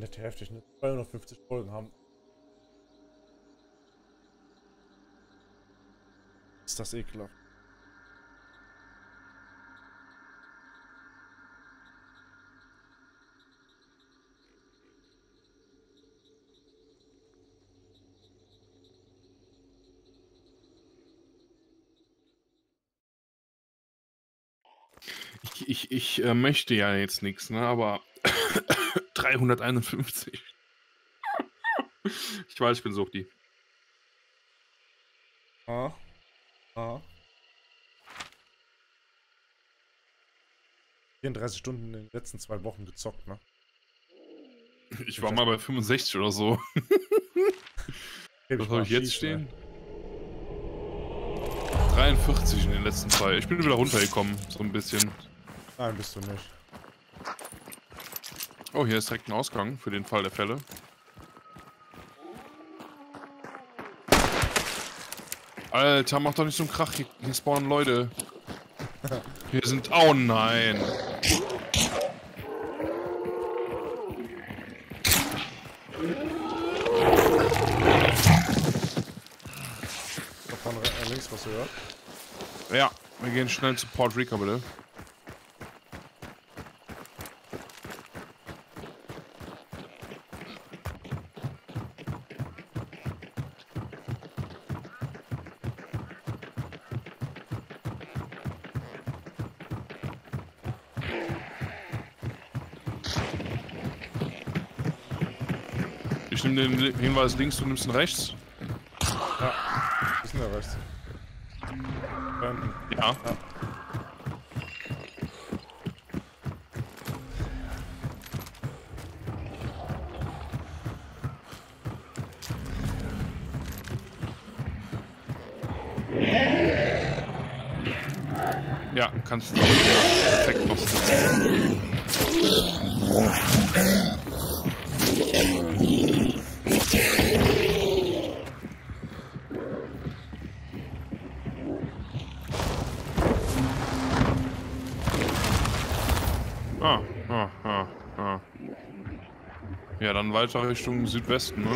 Nicht heftig, ne? 250 Folgen haben. Ist das ekelhaft. Ich, ich, ich äh, möchte ja jetzt nichts, ne? aber 351. ich weiß, ich bin Suchti. Ah. Ah. 34 Stunden in den letzten zwei Wochen gezockt, ne? Ich war mal bei 65 oder so. Was soll ich jetzt stehen? 43 in den letzten zwei. Ich bin wieder runtergekommen, so ein bisschen. Nein, bist du nicht. Oh, hier ist direkt ein Ausgang für den Fall der Fälle. Alter, mach doch nicht so einen Krach. Hier, hier spawnen Leute. Hier sind... Oh nein. Da von äh, links was höher. Ja, wir gehen schnell zu Port Rica, bitte. Ich nehme den Hinweis links, du nimmst den rechts. Ja. Ist denn da rechts? Hinten. Ja. Ja. Ja, kannst du perfekt noch weiter Richtung Südwesten, ne?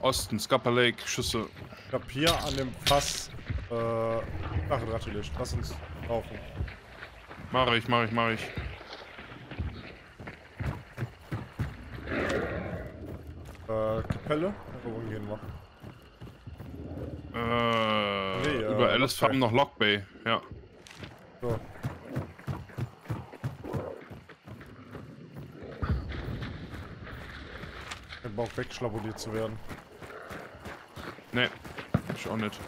Osten, Scupper Lake, Schüsse. Ich hab hier an dem Fass äh, Stacheldrahtlicht. Lass uns laufen. Mach ich, mach ich, mach ich. Äh, Kapelle? Wo gehen wir? Äh, Nee, äh, über Alice Lock Farm noch Lock Bay, ja. So. Der Bauch wegschlabuliert zu werden. Ich auch nicht.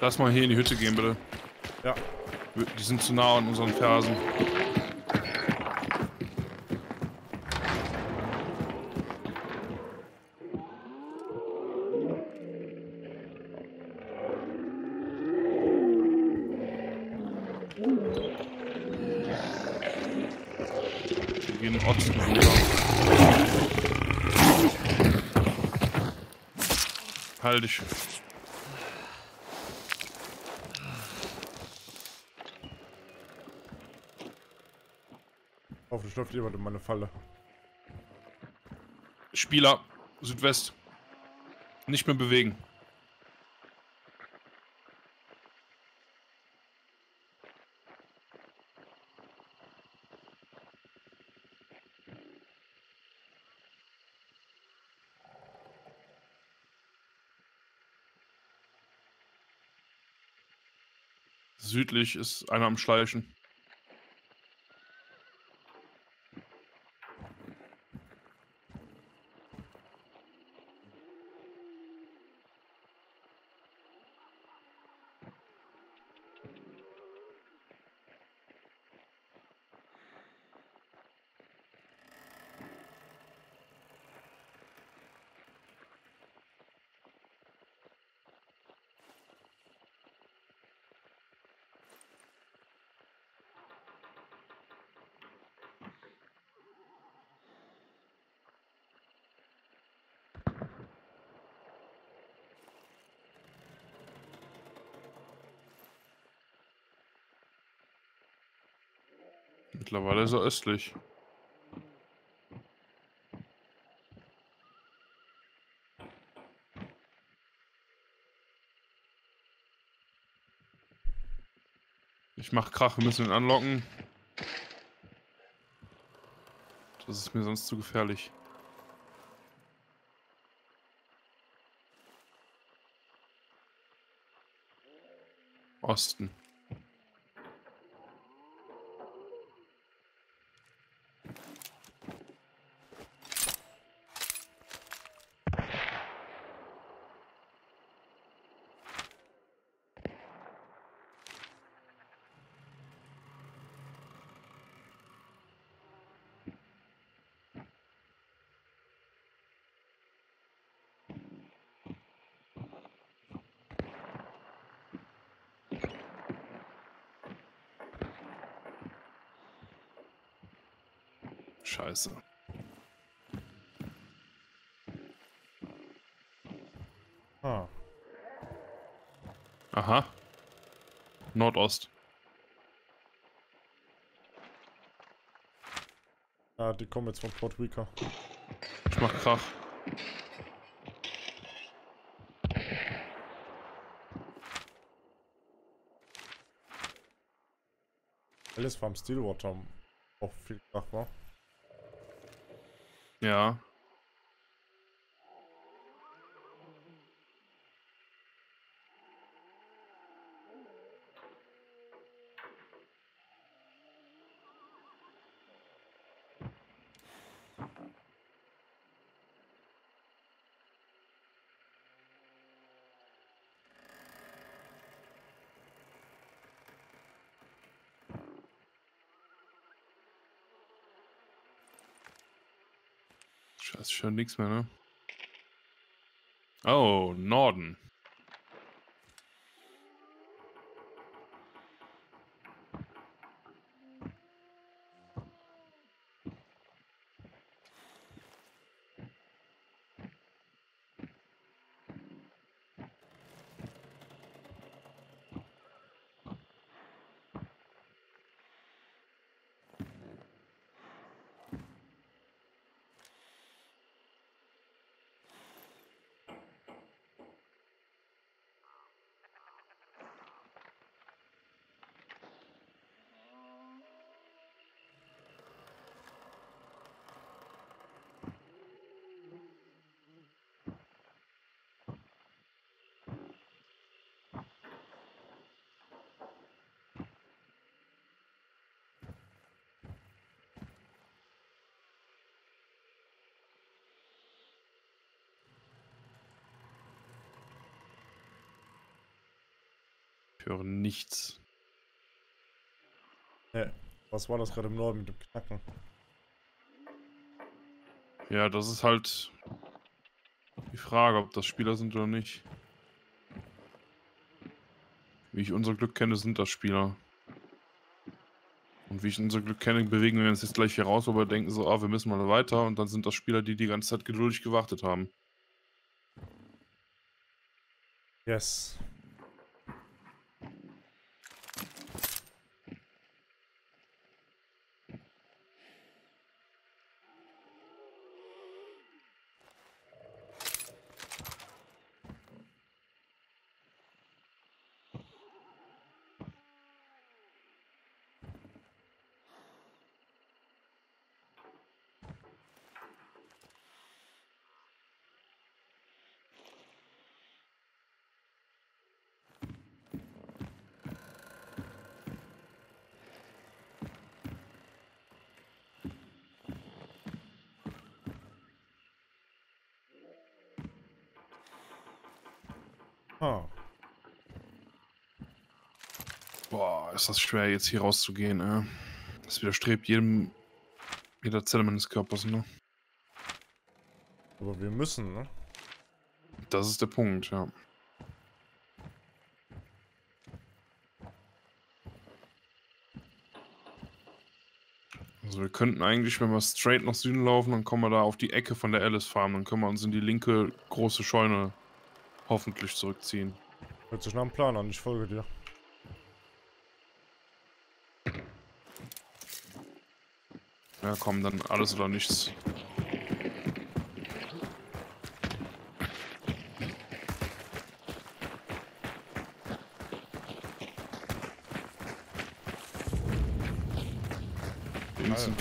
Lass mal hier in die Hütte gehen, bitte. Ja. Die sind zu nah an unseren Fersen. Wir gehen Osten rüber. Halt dich. Hoffentlich läuft jemand in meine Falle. Spieler, Südwest. Nicht mehr bewegen. Südlich ist einer am Schleichen. Mittlerweile ist er östlich. Ich mach Krach, wir müssen ihn anlocken. Das ist mir sonst zu gefährlich. Osten. Scheiße. Ah. Aha. Nordost. Ah, die kommen jetzt von Port Rica. Ich mach Krach. Alles vom Stillwater auch viel Krach war. Ja. Scheiße, schon nichts mehr, ne? Oh, Norden. Höre nichts. Ne, was war das gerade im Norden mit dem Knacken? Ja, das ist halt die Frage, ob das Spieler sind oder nicht. Wie ich unser Glück kenne, sind das Spieler. Und wie ich unser Glück kenne, bewegen wir uns jetzt gleich hier raus, aber denken so, ah, wir müssen mal weiter. Und dann sind das Spieler, die die ganze Zeit geduldig gewartet haben. Yes. Ah. Boah, ist das schwer, jetzt hier rauszugehen, äh. Das widerstrebt jedem, jeder Zelle meines Körpers, ne? Aber wir müssen, ne? Das ist der Punkt, ja. Also wir könnten eigentlich, wenn wir straight nach Süden laufen, dann kommen wir da auf die Ecke von der Alice Farm. Dann können wir uns in die linke große Scheune hoffentlich zurückziehen. Hört sich nach einem Plan an, ich folge dir. Ja, komm, dann alles oder nichts.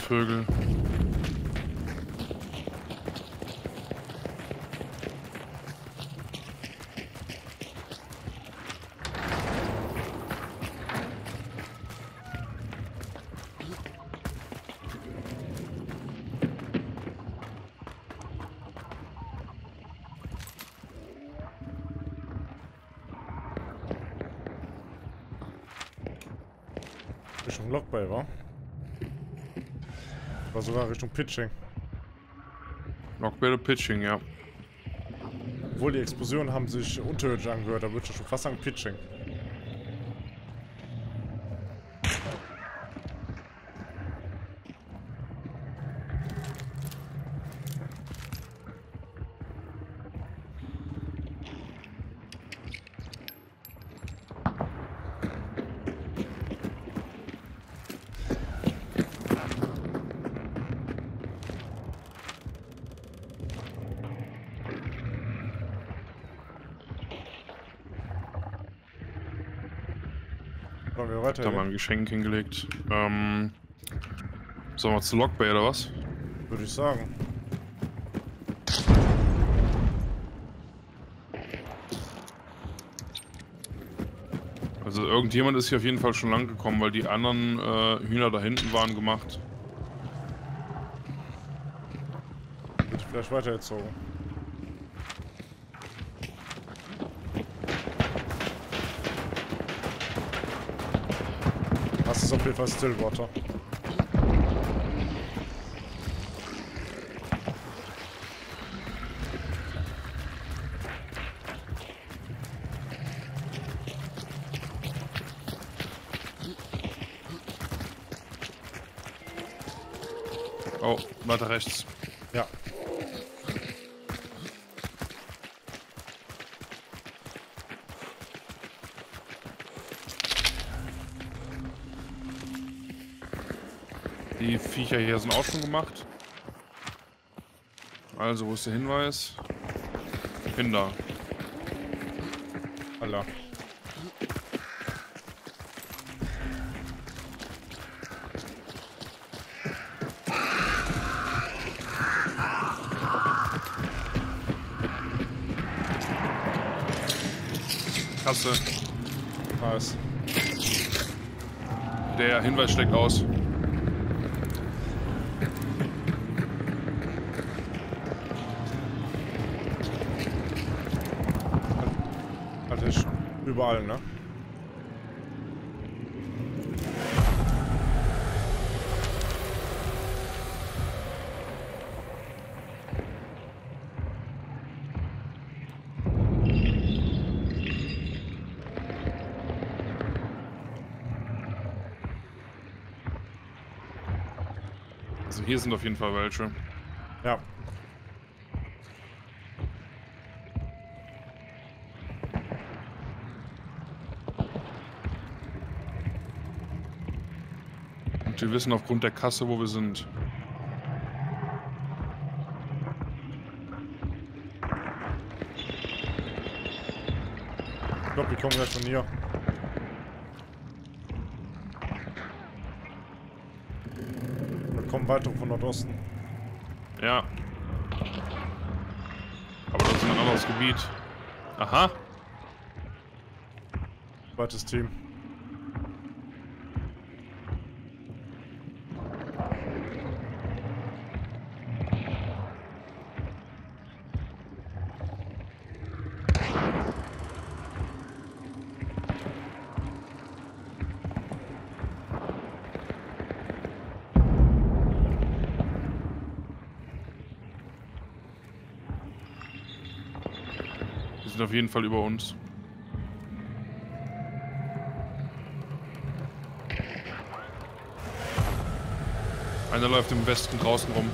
Vögel. Richtung Lockbay, wa? War sogar Richtung Pitching. Lockbell Pitching, ja. Obwohl die Explosionen haben sich unterirdisch angehört, da würde ich schon fast sagen Pitching. Wir weiter? Da mal ein Geschenk hingelegt. Ähm. Sollen wir zu Lockbay oder was? Würde ich sagen. Also irgendjemand ist hier auf jeden Fall schon lang gekommen, weil die anderen äh, Hühner da hinten waren gemacht. Wird vielleicht weitergezogen. Ist auf jeden Fall Stillwater. Oh, weiter rechts. Ja. Viecher hier sind auch schon gemacht. Also, wo ist der Hinweis? Bin da. Allah. Kasse. Nice. Der Hinweis schlägt aus. Also ich überall, ne? Also hier sind auf jeden Fall welche. Ja. Wir wissen aufgrund der Kasse, wo wir sind. Ich glaube, die kommen gleich von hier. Wir kommen weiter von Nordosten. Ja. Aber das ist ein anderes Gebiet. Aha. Zweites Team. Auf jeden Fall über uns. Einer läuft im Westen draußen rum.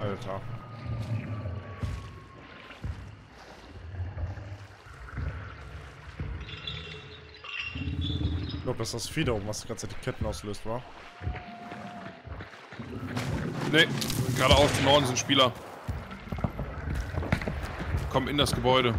Alter. Ich glaube, das ist das oben, was die ganze Zeit die Ketten auslöst, war. Ne, geradeaus im Norden sind Spieler. Kommen in das Gebäude.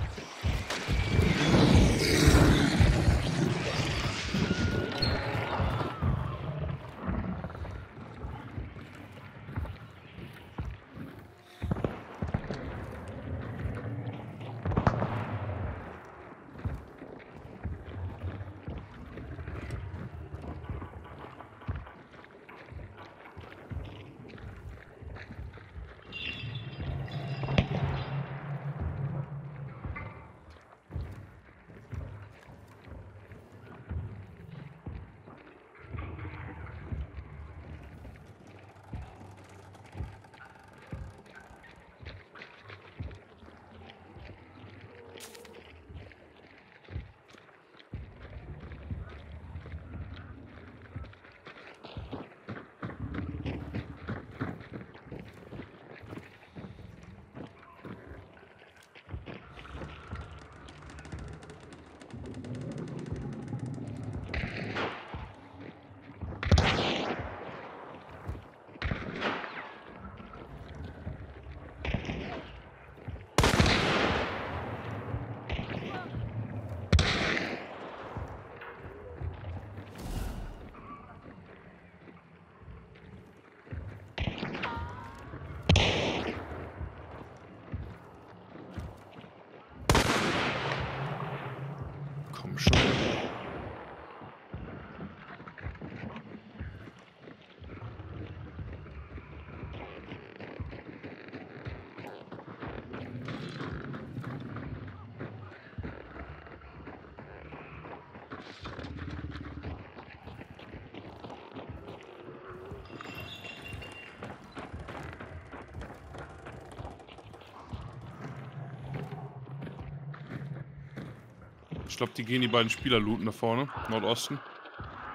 Ich glaube, die gehen die beiden Spieler looten da vorne, Nordosten.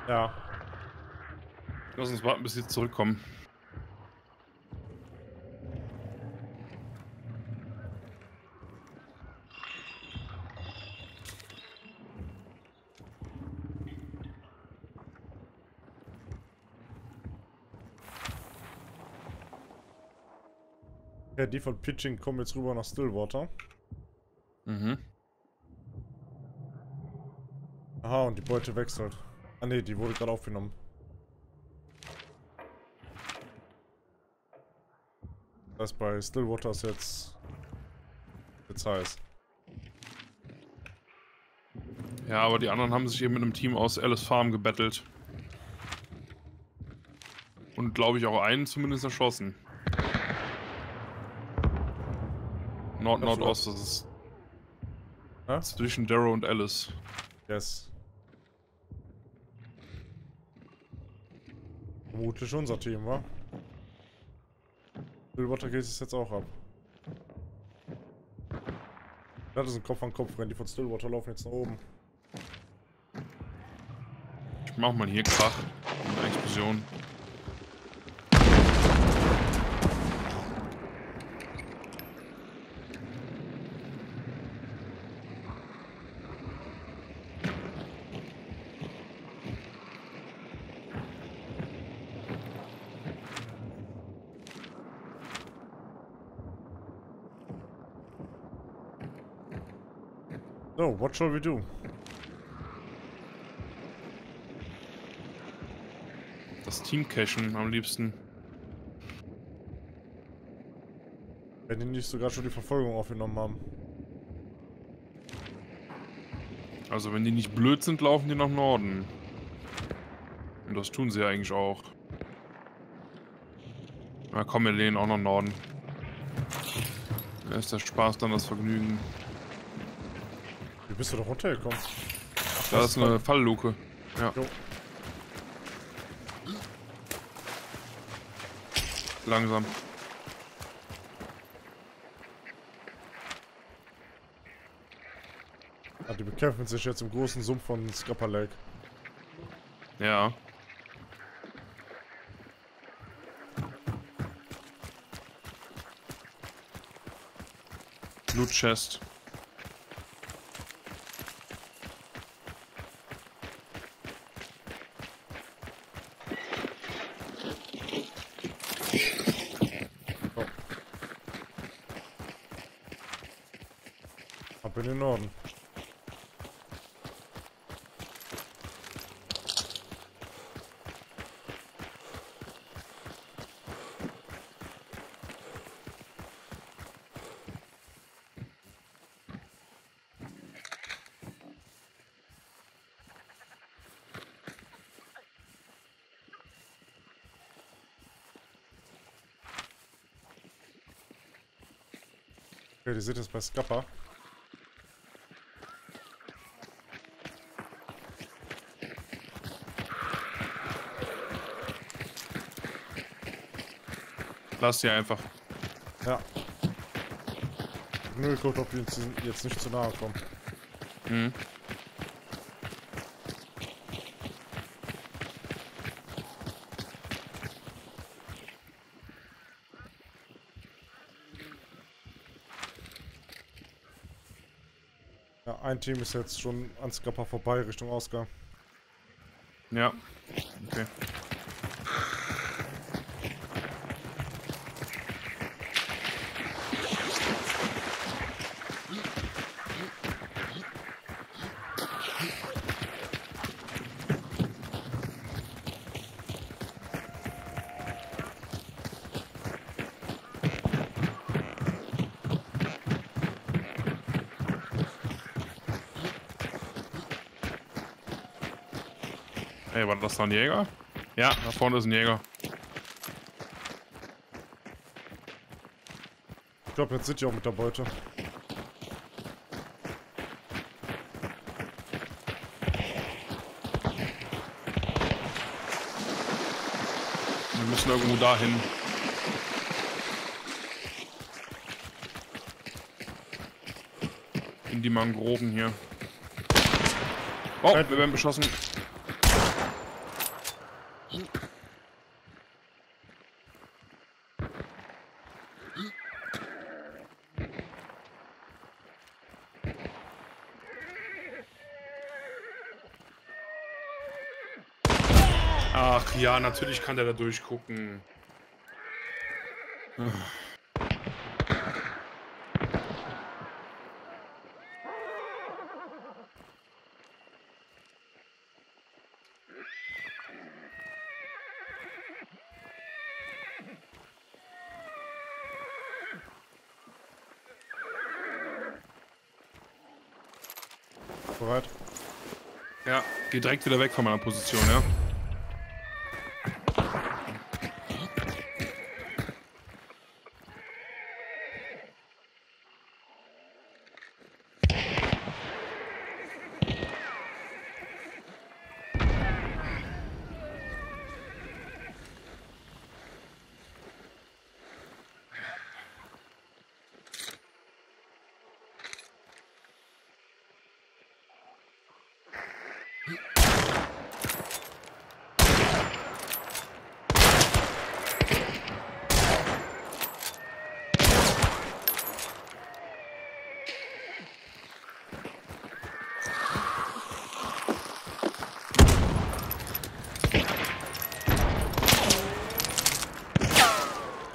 Ja. Lass uns warten, bis sie zurückkommen. Ja, die von Pitching kommen jetzt rüber nach Stillwater. Mhm. Aha, und die Beute wechselt. Ah ne, die wurde gerade aufgenommen. Das bei Stillwater ist jetzt... jetzt heiß. Ja, aber die anderen haben sich eben mit einem Team aus Alice Farm gebettelt. Und glaube ich auch einen zumindest erschossen. Nord-Nordost, das ist Ja? zwischen Darrow und Alice. Yes. Vermutlich unser Team, wa? Stillwater geht es jetzt auch ab. Das ist ein Kopf an Kopf, wenn die von Stillwater laufen jetzt nach oben. Ich mach mal hier Krach. Eine Explosion. So, what shall we do? Das Team cashen am liebsten. Wenn die nicht sogar schon die Verfolgung aufgenommen haben. Also wenn die nicht blöd sind, laufen die nach Norden. Und das tun sie ja eigentlich auch. Na komm, wir lehnen auch nach Norden. Da ist der Spaß dann das Vergnügen. Bist du da runtergekommen? Da ist eine Fallluke. Ja. Jo. Langsam. Ah, die bekämpfen sich jetzt im großen Sumpf von Scupper Lake. Ja. Loot Chest. Ab in den Norden. Okay, die sind jetzt bei Scappa. Lass sie einfach. Ja. Nur geguckt, ob die uns jetzt nicht zu nahe kommen. Mhm. Ein Team ist jetzt schon an Scappa vorbei, Richtung Ausgang. Ja. Okay. Hey, war das da ein Jäger? Ja, da vorne ist ein Jäger. Ich glaube, jetzt sind die auch mit der Beute. Wir müssen irgendwo dahin. In die Mangroven hier. Oh, wir werden beschossen. Ach ja, natürlich kann der da durchgucken. Bereit? Ja, geh direkt wieder weg von meiner Position, ja?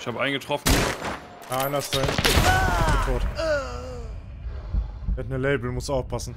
Ich habe einen getroffen. Ah, einer ist da hinten. Tot. Er hat eine Label, muss aufpassen.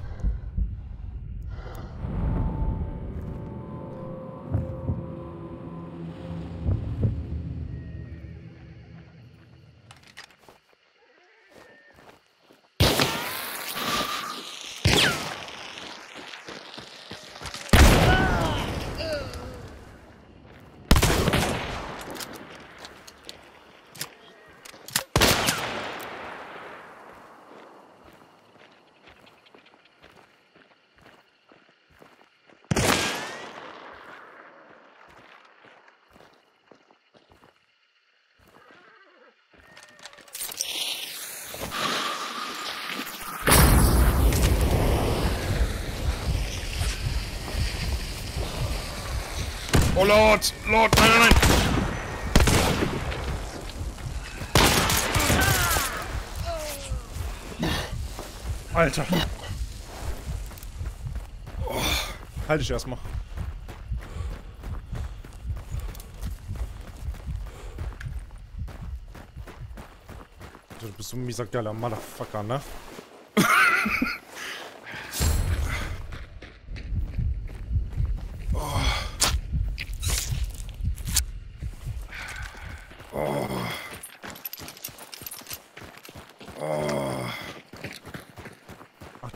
Oh Lord! Lord! Nein, nein, nein! Alter. Oh. Halt dich erstmal. Du bist so ein mieser geiler Motherfucker, ne?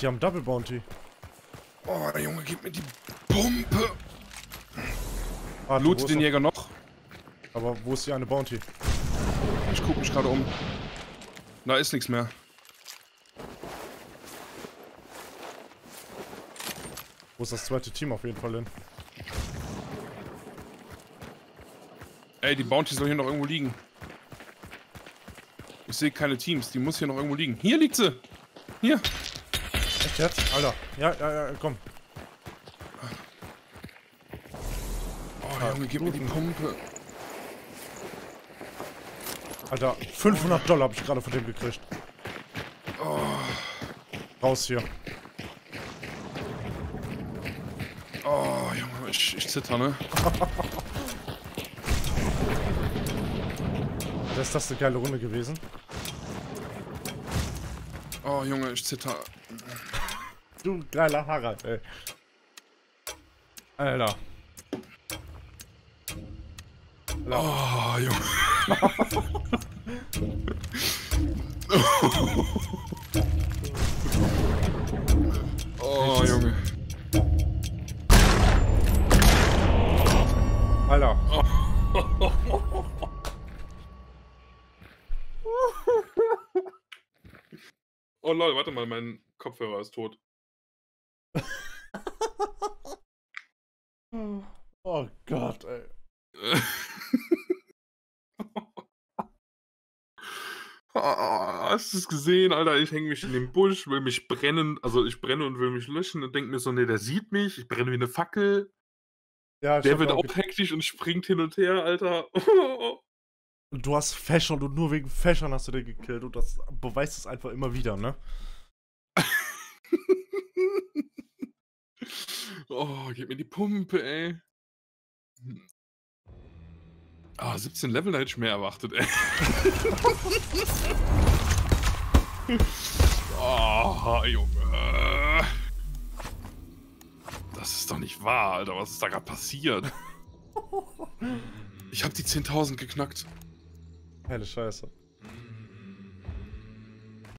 die haben Double Bounty. Oh, der Junge, gib mir die Pumpe. Warte, Loot wo ist den noch- Jäger noch. Aber wo ist die eine Bounty? Ich guck mich gerade um. Da ist nichts mehr. Wo ist das zweite Team auf jeden Fall hin? Ey, die Bounty soll hier noch irgendwo liegen. Ich sehe keine Teams, die muss hier noch irgendwo liegen. Hier liegt sie! Hier! Jetzt? Alter. Ja, ja, ja, komm. Oh, Junge, gib mir die Pumpe. Alter, 500 Dollar habe ich gerade von dem gekriegt. Raus hier. Oh, Junge, ich, ich zitter, ne? Das ist das eine geile Runde gewesen. Oh, Junge, ich zitter. Du geiler Harald, ey. Alter. Oh, Junge. oh, Junge. Alter. Oh, Leute, warte mal, mein Kopfhörer ist tot. Oh Gott, ey. Oh, hast du es gesehen, Alter? Ich hänge mich in den Busch, will mich brennen, also ich brenne und will mich löschen und denke mir so, nee, der sieht mich, ich brenne wie eine Fackel. Ja, Der wird auch hektisch und springt hin und her, Alter. Und du hast Fächern und nur wegen Fächern hast du den gekillt und das beweist es einfach immer wieder, ne? oh, gib mir die Pumpe, ey. Ah, 17 Level, hätte ich mehr erwartet, ey. oh, Junge. Das ist doch nicht wahr, Alter. Was ist da gerade passiert? Ich habe die 10.000 geknackt. Geile Scheiße.